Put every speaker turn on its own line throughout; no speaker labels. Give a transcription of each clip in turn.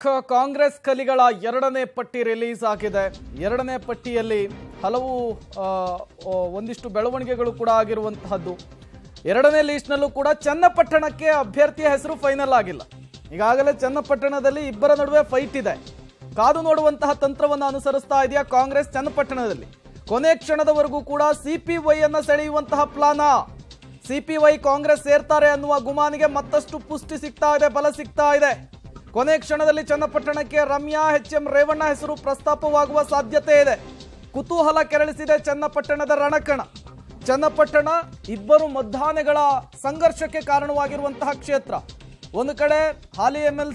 ಕ- ಕಾಂಗ್ರೆಸ್ ಕಲಿಗಳ ಎರಡನೇ ಪಟ್ಟಿ ರಿಲೀಸ್ ಆಗಿದೆ. ಎರಡನೇ ಪಟ್ಟಿಯಲ್ಲಿ ಹಲವು ಒಂದಿಷ್ಟು ಬೆಳವಣಿಗೆಗಳು ಕೂಡ ಆಗಿರುವಂತಹದ್ದು. ಎರಡನೇ ಲೀಸ್ಟ್ನಲ್ಲೂ ಕೂಡ ಚನ್ನಪಟ್ಟಣಕ್ಕೆ ಅಭ್ಯರ್ಥಿಯ ಹೆಸರು ಫೈನಲ್ ಆಗಿಲ್ಲ. ಈಗಾಗಲೇ ಚನ್ನಪಟ್ಟಣದಲ್ಲಿ ಇಬ್ಬರ ನಡುವೆ ಫೈಟ್ ಇದೆ. ಕಾದು ನೋಡುವಂತಹ ತಂತ್ರವನ್ನು ಅನುಸರಿಸ್ತಾ ಇದೆಯಾ ಕಾಂಗ್ರೆಸ್ ಚನ್ನಪಟ್ಟಣದಲ್ಲಿ? ಕೊನೆ ಕ್ಷಣದವರೆಗೂ ಕೂಡ ಸಿಪಿವೈ ಅನ್ನ ಸೆಳೆಯುವಂತಹ ಪ್ಲಾನ ಸಿಪಿವೈ ಕಾಂಗ್ರೆಸ್ ಸೇರ್ತಾರೆ ಅನ್ನುವ ಗುಮಾನಿಗೆ ಮತ್ತಷ್ಟು ಪುಷ್ಟಿ ಸಿಗ್ತಾ ಇದೆ, ಬಲ ಸಿಗ್ತಾ ಇದೆ. ಕೊನೆ ಕ್ಷಣದಲ್ಲಿ ಚನ್ನಪಟ್ಟಣಕ್ಕೆ ರಮ್ಯಾ ಎಚ್ ಎಂ ರೇವಣ್ಣ ಹೆಸರು ಪ್ರಸ್ತಾಪವಾಗುವ ಸಾಧ್ಯತೆ ಇದೆ. ಕುತೂಹಲ ಕೆರಳಿಸಿದೆ ಚನ್ನಪಟ್ಟಣದ ರಣಕಣ. ಚನ್ನಪಟ್ಟಣ ಇಬ್ಬರು ಮಧ್ಯಾಹ್ನಗಳ ಸಂಘರ್ಷಕ್ಕೆ ಕಾರಣವಾಗಿರುವಂತಹ ಕ್ಷೇತ್ರ. ಒಂದು ಕಡೆ ಹಾಲಿ ಎಂ ಎಲ್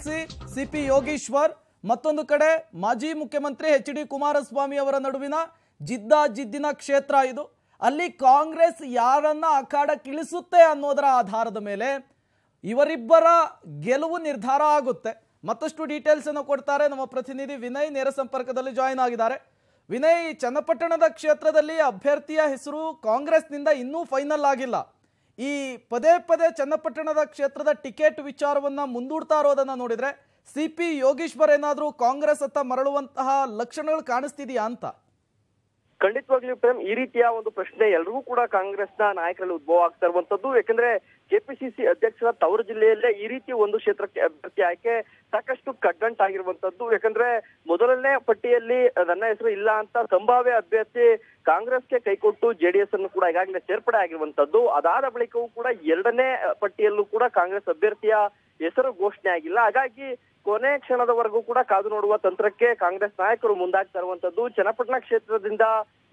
ಯೋಗೀಶ್ವರ್, ಮತ್ತೊಂದು ಕಡೆ ಮಾಜಿ ಮುಖ್ಯಮಂತ್ರಿ ಎಚ್ ಡಿ ಕುಮಾರಸ್ವಾಮಿ ಅವರ ನಡುವಿನ ಜಿದ್ದಾಜಿದ್ದಿನ ಕ್ಷೇತ್ರ ಇದು. ಅಲ್ಲಿ ಕಾಂಗ್ರೆಸ್ ಯಾರನ್ನ ಅಖಾಡಕ್ಕಿಳಿಸುತ್ತೆ ಅನ್ನೋದರ ಆಧಾರದ ಮೇಲೆ ಇವರಿಬ್ಬರ ಗೆಲುವು ನಿರ್ಧಾರ ಆಗುತ್ತೆ. ಮತ್ತಷ್ಟು ಡೀಟೇಲ್ಸ್ ಅನ್ನು ಕೊಡ್ತಾರೆ. ನಮ್ಮ ಪ್ರತಿನಿಧಿ ವಿನಯ್ ನೇರ ಸಂಪರ್ಕದಲ್ಲಿ ಜಾಯಿನ್ ಆಗಿದ್ದಾರೆ. ವಿನಯ್, ಚನ್ನಪಟ್ಟಣದ ಕ್ಷೇತ್ರದಲ್ಲಿ ಅಭ್ಯರ್ಥಿಯ ಹೆಸರು ಕಾಂಗ್ರೆಸ್ನಿಂದ ಇನ್ನೂ ಫೈನಲ್ ಆಗಿಲ್ಲ. ಈ ಪದೇ ಪದೇ ಚನ್ನಪಟ್ಟಣದ ಕ್ಷೇತ್ರದ ಟಿಕೆಟ್ ವಿಚಾರವನ್ನ ಮುಂದೂಡ್ತಾ ಇರೋದನ್ನ ನೋಡಿದ್ರೆ ಸಿ ಪಿ ಯೋಗೀಶ್ವರ್ ಏನಾದರೂ ಕಾಂಗ್ರೆಸ್ ಅತ್ತ ಮರಳುವಂತಹ ಲಕ್ಷಣಗಳು ಕಾಣಿಸ್ತಿದೆಯಾ ಅಂತ.
ಖಂಡಿತವಾಗ್ಲೂ ಪ್ರೇಮ್, ಈ ರೀತಿಯ ಒಂದು ಪ್ರಶ್ನೆ ಎಲ್ರಿಗೂ ಕೂಡ ಕಾಂಗ್ರೆಸ್ನ ನಾಯಕರಲ್ಲಿ ಉದ್ಭವ ಆಗ್ತಾ ಇರುವಂತದ್ದು ಯಾಕಂದ್ರೆ ಕೆಪಿಸಿಸಿ ಅಧ್ಯಕ್ಷರ ತವರು ಜಿಲ್ಲೆಯಲ್ಲೇ ಈ ರೀತಿ ಒಂದು ಕ್ಷೇತ್ರಕ್ಕೆ ಅಭ್ಯರ್ಥಿ ಆಯ್ಕೆ ಸಾಕಷ್ಟು ಕಡ್ಡಂಟಾಗಿರುವಂತದ್ದು ಯಾಕಂದ್ರೆ ಮೊದಲನೇ ಪಟ್ಟಿಯಲ್ಲಿ ನನ್ನ ಹೆಸರು ಇಲ್ಲ ಅಂತ ಸಂಭಾವ್ಯ ಅಭ್ಯರ್ಥಿ ಕಾಂಗ್ರೆಸ್ಗೆ ಕೈಕೊಟ್ಟು ಜೆಡಿಎಸ್ ಅನ್ನು ಕೂಡ ಈಗಾಗಲೇ ಸೇರ್ಪಡೆ ಆಗಿರುವಂತದ್ದು ಅದಾದ ಬಳಿಕವೂ ಕೂಡ ಎರಡನೇ ಪಟ್ಟಿಯಲ್ಲೂ ಕೂಡ ಕಾಂಗ್ರೆಸ್ ಅಭ್ಯರ್ಥಿಯ ಹೆಸರು ಘೋಷಣೆ ಆಗಿಲ್ಲ. ಹಾಗಾಗಿ ಕೊನೆ ಕ್ಷಣದವರೆಗೂ ಕೂಡ ಕಾದು ನೋಡುವ ತಂತ್ರಕ್ಕೆ ಕಾಂಗ್ರೆಸ್ ನಾಯಕರು ಮುಂದಾಗ್ತಾ ಇರುವಂತದ್ದು ಚನ್ನಪಟ್ಟಣ ಕ್ಷೇತ್ರದಿಂದ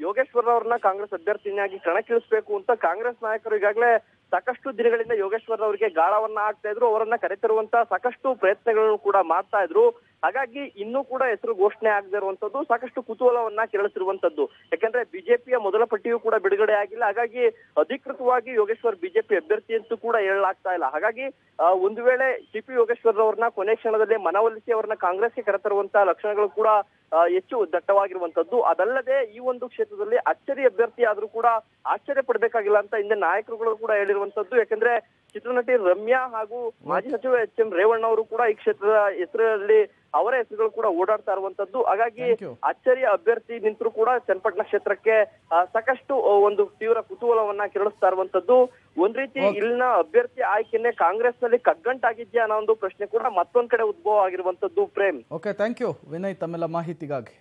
ಯೋಗೇಶ್ವರ್ ಅವರನ್ನ ಕಾಂಗ್ರೆಸ್ ಅಭ್ಯರ್ಥಿನಿಯಾಗಿ ಕಣಕ್ಕಿಳಿಸಬೇಕು ಅಂತ ಕಾಂಗ್ರೆಸ್ ನಾಯಕರು ಈಗಾಗಲೇ ಸಾಕಷ್ಟು ದಿನಗಳಿಂದ ಯೋಗೇಶ್ವರ್ ಅವರಿಗೆ ಗಾಳವನ್ನ ಹಾಕ್ತಾ ಇದ್ರು, ಅವರನ್ನ ಕರೆತರುವಂತ ಸಾಕಷ್ಟು ಪ್ರಯತ್ನಗಳನ್ನು ಕೂಡ ಮಾಡ್ತಾ ಇದ್ರು. ಹಾಗಾಗಿ ಇನ್ನೂ ಕೂಡ ಹೆಸರು ಘೋಷಣೆ ಆಗದೆ ಇರುವಂತದ್ದು ಸಾಕಷ್ಟು ಕುತೂಹಲವನ್ನ ಕೆರಳಿಸಿರುವಂತದ್ದು. ಯಾಕಂದ್ರೆ ಬಿಜೆಪಿಯ ಮೊದಲ ಪಟ್ಟಿಯೂ ಕೂಡ ಬಿಡುಗಡೆ ಆಗಿಲ್ಲ. ಹಾಗಾಗಿ ಅಧಿಕೃತವಾಗಿ ಯೋಗೇಶ್ವರ್ ಬಿಜೆಪಿ ಅಭ್ಯರ್ಥಿ ಅಂತೂ ಕೂಡ ಹೇಳಲಾಗ್ತಾ ಇಲ್ಲ. ಹಾಗಾಗಿ ಒಂದು ವೇಳೆ ಸಿ ಪಿ ಯೋಗೇಶ್ವರ್ ಅವರನ್ನ ಕೊನೆ ಕ್ಷಣದಲ್ಲಿ ಮನವೊಲಿಸಿ ಅವರನ್ನ ಕಾಂಗ್ರೆಸ್ಗೆ ಕರೆತರುವಂತಹ ಲಕ್ಷಣಗಳು ಕೂಡ ಹೆಚ್ಚು ದಟ್ಟವಾಗಿರುವಂತದ್ದು. ಅದಲ್ಲದೆ ಈ ಒಂದು ಕ್ಷೇತ್ರದಲ್ಲಿ ಅಚ್ಚರಿ ಅಭ್ಯರ್ಥಿ ಆದ್ರೂ ಕೂಡ ಆಶ್ಚರ್ಯ ಪಡಬೇಕಾಗಿಲ್ಲ ಅಂತ ಹಿಂದೆ ನಾಯಕರುಗಳು ಕೂಡ ಹೇಳಿರುವಂತದ್ದು. ಯಾಕಂದ್ರೆ ಚಿತ್ರನಟಿ ರಮ್ಯಾ ಹಾಗೂ ಮಾಜಿ ಸಚಿವ ಎಚ್ ಎಂ ರೇವಣ್ಣ ಅವರು ಕೂಡ ಈ ಕ್ಷೇತ್ರದ ಹೆಸರಲ್ಲಿ ಅವರ ಹೆಸರುಗಳು ಕೂಡ ಓಡಾಡ್ತಾ ಇರುವಂತದ್ದು. ಹಾಗಾಗಿ ಅಚ್ಚರಿಯ ಅಭ್ಯರ್ಥಿ ನಿಂತರೂ ಕೂಡ ಚನ್ನಪಟ್ಟಣ ಕ್ಷೇತ್ರಕ್ಕೆ ಸಾಕಷ್ಟು ಒಂದು ತೀವ್ರ ಕುತೂಹಲವನ್ನ ಕೆರಳಿಸ್ತಾ ಇರುವಂತದ್ದು. ಒಂದ್ ರೀತಿ. ಇಲ್ಲಿನ ಅಭ್ಯರ್ಥಿ ಆಯ್ಕೆನೆ ಕಾಂಗ್ರೆಸ್ನಲ್ಲಿ ಕಗ್ಗಂಟಾಗಿದ್ಯಾ ಅನ್ನೋ ಒಂದು ಪ್ರಶ್ನೆ ಕೂಡ ಮತ್ತೊಂದ್ ಕಡೆ ಉದ್ಭವ ಆಗಿರುವಂತದ್ದು Prem.
Okay thank you Vinay ತಮ್ಮೆಲ್ಲ ಮಾಹಿತಿಗಾಗಿ.